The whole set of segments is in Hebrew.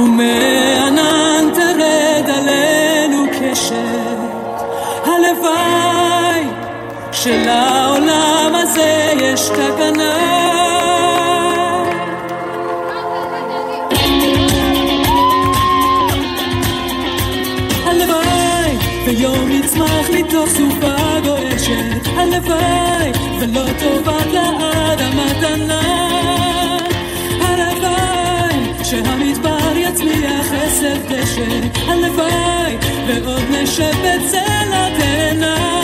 ומענן תרד עלינו קשת הלוואי שלעולם הזה יש תקנה. הלוואי ויום יצמח מתוך סופה גועשת. הלוואי ולא טובת דשא הלוואי ועוד נשב בצל התאנה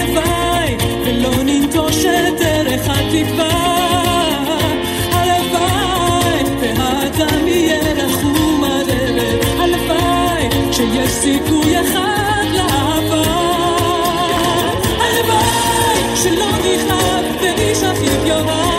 הלוואי ולא ננטוש את דרך התקווה. הלוואי והאדם יהיה רחום עד ערב. הלוואי שיש סיכוי אחד לאהבה. הלוואי שלא נכאב ואיש אחיו יאהב